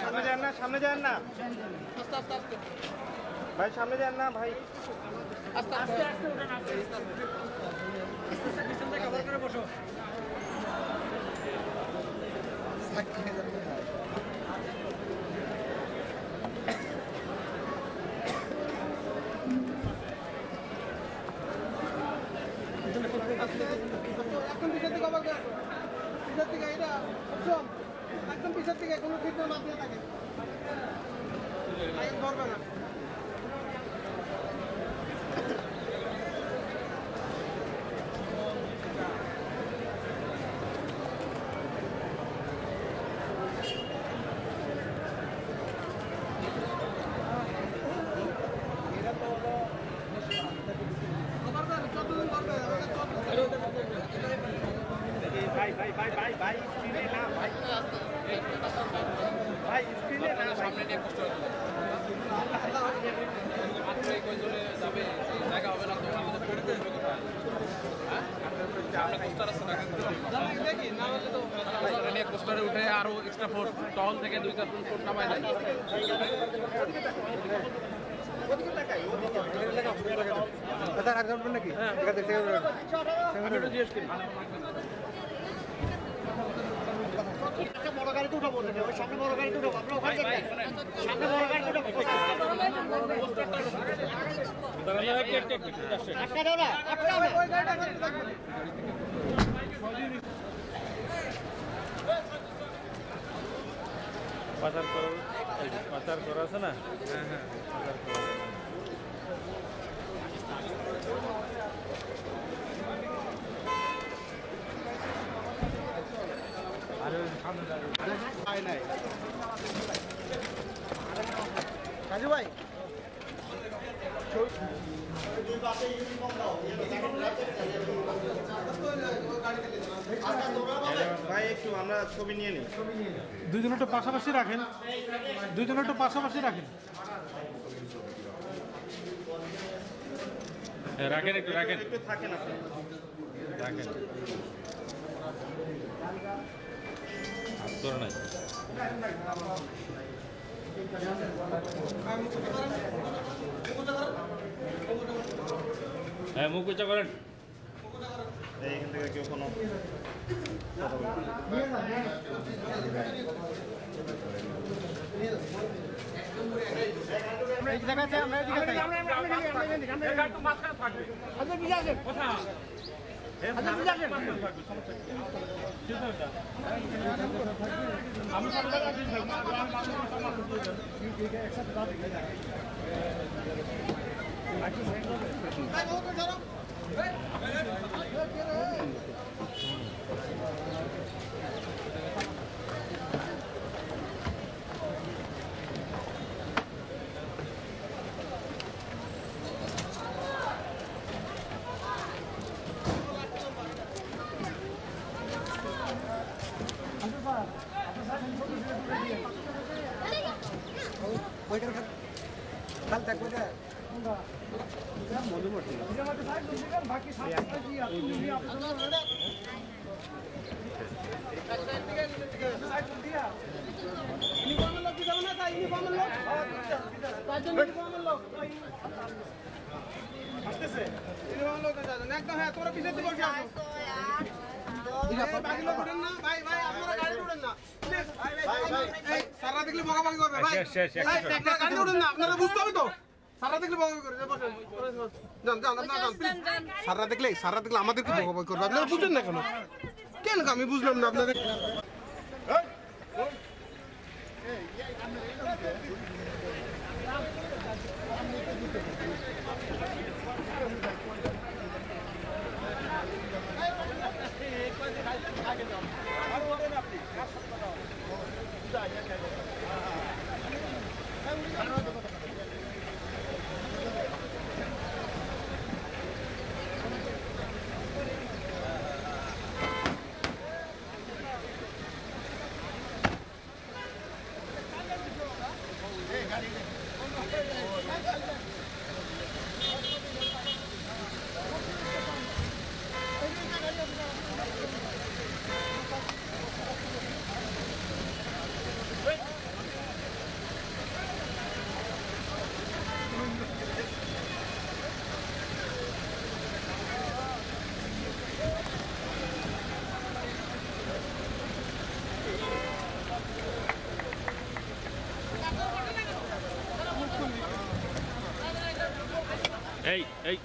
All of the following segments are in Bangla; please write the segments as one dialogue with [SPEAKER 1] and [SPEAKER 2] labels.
[SPEAKER 1] সামনে যান না সামনে যান না। ভাই, সামনে যান না, ভাই।
[SPEAKER 2] একদম পিছের দিকে অবাক পিছের দিকে এটা একদম পিছের দিকে কোনো ঠিক না মাপিয়ে থাকে আগে ধরবে না যতদিন করবে
[SPEAKER 1] ভাই ভাই ভাই ভাই ভাই স্ক্রিনে না ভাই ভাই স্ক্রিনে না সামনে নিয়ে কষ্ট
[SPEAKER 2] দেখি না হলে তো
[SPEAKER 3] কোস্টারে উঠে আরও এক্সট্রা ফোর্স টহল থেকে দুই চার ফোর্স নামায় দেয়
[SPEAKER 4] একটা বড় গাড়িতে উঠাবো না ওই সামনে বড় গাড়িতে উঠাবো। আমরা ওখানে যাই সামনে বড় গাড়িতে উঠাবো। আটকা দাও না আটকাও না
[SPEAKER 1] পাচার করা পাচার করা আছে না?
[SPEAKER 2] কাজু ভাই
[SPEAKER 1] ভাই আমরা ছবি নিয়ে নিই।
[SPEAKER 5] দুইজন একটু পাশাপাশি রাখেন। দুইজন একটু পাশাপাশি রাখেন।
[SPEAKER 3] রাখেন একটু রাখেন।
[SPEAKER 1] একটু থাকেন
[SPEAKER 3] রাখেন। তোর নাই। হ্যাঁ মুখ উঁচা করেন।
[SPEAKER 1] এইখান থেকে কেউ কোনো
[SPEAKER 2] ইউনিফর্মের লোক দিতে হবে আসতেছে ইউনিফর্মের লোক একদম হ্যাঁ তোমরা পিছের দিকে বসে আসো বাকি লোক উঠেন না ভাই ভাই আপনারা গাড়ি উঠেন না Please, ভাই, ভাই, এই, সাররা দেখলে বকাবকি করবে ভাই গাড়ি উঠেন না আপনারা বুঝতে হবে তো। সাররা দেখলে বকাবকি করে যান যান আপনারা যান সাররা দেখলে সাররা দেখলে আমাদেরকে বকাবকি করবে আপনারা বুঝলেন না কেন কেন আমি বুঝলাম না আপনাদের
[SPEAKER 3] আপনি আর সত্য এই এই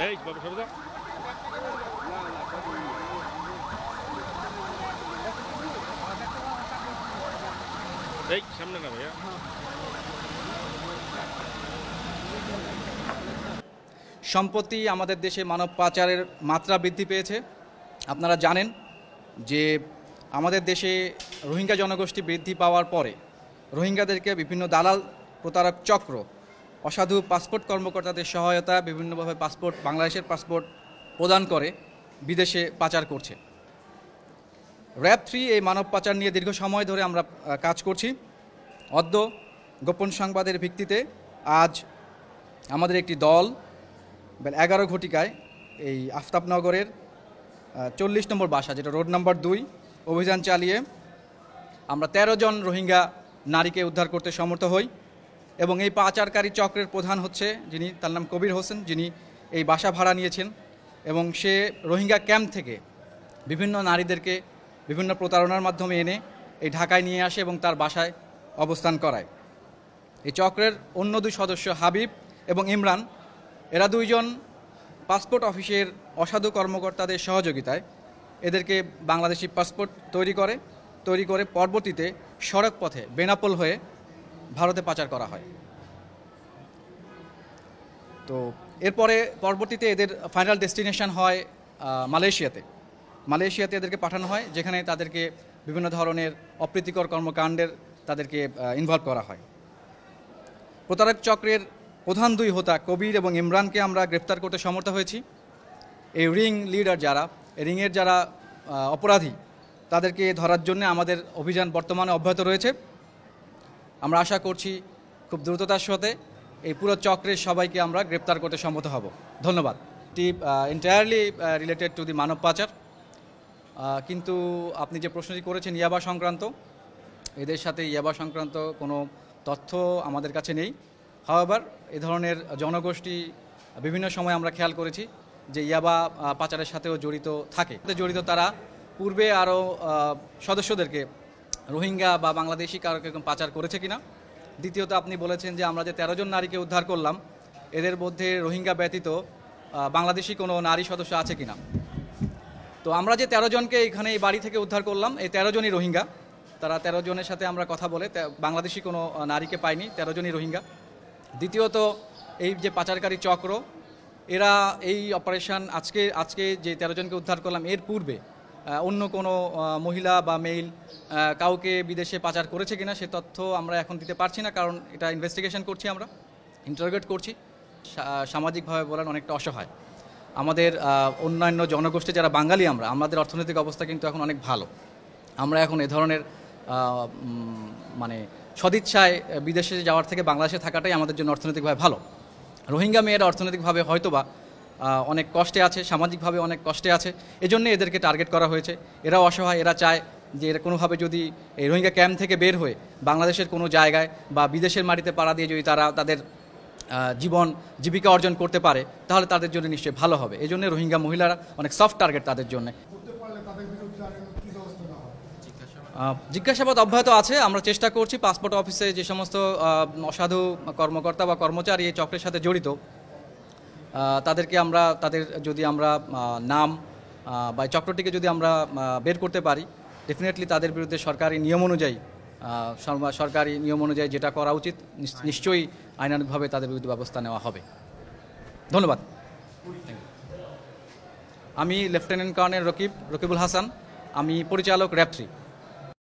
[SPEAKER 3] এই
[SPEAKER 6] সম্প্রতি আমাদের দেশে মানব পাচারের মাত্রা বৃদ্ধি পেয়েছে। আপনারা জানেন যে আমাদের দেশে রোহিঙ্গা জনগোষ্ঠী বৃদ্ধি পাওয়ার পরে রোহিঙ্গাদেরকে বিভিন্ন দালাল প্রতারক চক্র অসাধু পাসপোর্ট কর্মকর্তাদের সহায়তা বিভিন্নভাবে পাসপোর্ট, বাংলাদেশের পাসপোর্ট প্রদান করে বিদেশে পাচার করছে। র্যাব থ্রি এই মানব পাচার নিয়ে দীর্ঘ সময় ধরে আমরা কাজ করছি। অদ্য গোপন সংবাদের ভিত্তিতে আজ আমাদের একটি দল এগারো ঘটিকায় এই আফতাবনগরের চল্লিশ নম্বর বাসা, যেটা রোড নাম্বার দুই, অভিযান চালিয়ে আমরা ১৩ জন রোহিঙ্গা নারীকে উদ্ধার করতে সমর্থ হই। এবং এই পাচারকারী চক্রের প্রধান হচ্ছে যিনি, তার নাম কবির হোসেন, যিনি এই বাসা ভাড়া নিয়েছেন। এবং সে রোহিঙ্গা ক্যাম্প থেকে বিভিন্ন নারীদেরকে বিভিন্ন প্রতারণার মাধ্যমে এনে এই ঢাকায় নিয়ে আসে এবং তার বাসায় অবস্থান করায়। এই চক্রের অন্য দুই সদস্য হাবিব এবং ইমরান, এরা দুইজন পাসপোর্ট অফিসের অসাধু কর্মকর্তাদের সহযোগিতায় এদেরকে বাংলাদেশি পাসপোর্ট তৈরি করে তৈরি করে পরবর্তীতে সড়ক পথে বেনাপোল হয়ে ভারতে পাচার করা হয়। তো এরপরে পরবর্তীতে এদের ফাইনাল ডেস্টিনেশন হয় মালয়েশিয়াতে। মালয়েশিয়াতে এদেরকে পাঠানো হয়, যেখানে তাদেরকে বিভিন্ন ধরনের অপ্রীতিকর কর্মকাণ্ডের তাদেরকে ইনভলভ করা হয়। প্রতারক চক্রের প্রধান দুই হোতা কবির এবং ইমরানকে আমরা গ্রেফতার করতে সমর্থ হয়েছি। এই রিং লিডার যারা রিংয়ের যারা অপরাধী, তাদেরকে ধরার জন্য আমাদের অভিযান বর্তমানে অব্যাহত রয়েছে। আমরা আশা করছি খুব দ্রুততার সাথে এই পুরো চক্রের সবাইকে আমরা গ্রেপ্তার করতে সম্মত হব। ধন্যবাদ। এটি এন্টায়ারলি রিলেটেড টু দি মানব পাচার। কিন্তু আপনি যে প্রশ্নটি করেছেন ইয়াবা সংক্রান্ত, এদের সাথে ইয়াবা সংক্রান্ত কোনো তথ্য আমাদের কাছে নেই। হাওয়াবার এ ধরনের জনগোষ্ঠী বিভিন্ন সময় আমরা খেয়াল করেছি যে ইয়াবা পাচারের সাথেও জড়িত থাকে। জড়িত তারা পূর্বে আরও সদস্যদেরকে রোহিঙ্গা বা বাংলাদেশি কারও এরকম পাচার করেছে কিনা? দ্বিতীয়ত আপনি বলেছেন যে আমরা যে তেরো জন নারীকে উদ্ধার করলাম, এদের মধ্যে রোহিঙ্গা ব্যতীত বাংলাদেশি কোনো নারী সদস্য আছে কিনা? তো আমরা যে তেরো জনকে এখানে এই বাড়ি থেকে উদ্ধার করলাম, এই তেরো জনই রোহিঙ্গা। তারা তেরো জনের সাথে আমরা কথা বলে বাংলাদেশি কোনো নারীকে পাইনি তেরো জনই রোহিঙ্গা। দ্বিতীয়ত, এই যে পাচারকারী চক্র, এরা এই অপারেশন আজকে আজকে যে তেরো জনকে উদ্ধার করলাম, এর পূর্বে অন্য কোনো মহিলা বা মেইল কাউকে বিদেশে পাচার করেছে কিনা সে তথ্য আমরা এখন দিতে পারছি না, কারণ এটা ইনভেস্টিগেশন করছি আমরা ইন্টারোগেট করছি। সামাজিকভাবে বলেন অনেকটা অসহায়। আমাদের অন্যান্য জনগোষ্ঠী যারা বাঙালি আমরা, আমাদের অর্থনৈতিক অবস্থা কিন্তু এখন অনেক ভালো। আমরা এখন এ ধরনের মানে সদিচ্ছায় বিদেশে যাওয়ার থেকে বাংলাদেশে থাকাটাই আমাদের জন্য অর্থনৈতিকভাবে ভালো। রোহিঙ্গা মেয়েরা অর্থনৈতিকভাবে হয়তোবা অনেক কষ্টে আছে, সামাজিকভাবে অনেক কষ্টে আছে। এজন্য এদেরকে টার্গেট করা হয়েছে। এরা অসহায়, এরা চায় যে এরা কোনোভাবে যদি এই রোহিঙ্গা ক্যাম্প থেকে বের হয়ে বাংলাদেশের কোনো জায়গায় বা বিদেশের মাটিতে পাড়া দিয়ে যদি তারা তাদের জীবন, জীবিকা অর্জন করতে পারে, তাহলে তাদের জন্য নিশ্চয়ই ভালো হবে। এই জন্য রোহিঙ্গা মহিলারা অনেক সফট টার্গেট তাদের জন্য। জিজ্ঞাসাবাদ অব্যাহত আছে, আমরা চেষ্টা করছি পাসপোর্ট অফিসে যে সমস্ত অসাধু কর্মকর্তা বা কর্মচারী এই চক্রের সাথে জড়িত তাদেরকে আমরা তাদের যদি আমরা নাম বা চক্রটিকে যদি আমরা বের করতে পারি ডেফিনেটলি তাদের বিরুদ্ধে সরকারি নিয়ম অনুযায়ী সরকারি নিয়ম অনুযায়ী যেটা করা উচিত নিশ- নিশ্চয়ই আইনানুগভাবে তাদের বিরুদ্ধে ব্যবস্থা নেওয়া হবে। ধন্যবাদ। আমি লেফটেন্যান্ট কর্নেল রকিব রকিবুল হাসান আমি পরিচালক র্যাব থ্রি।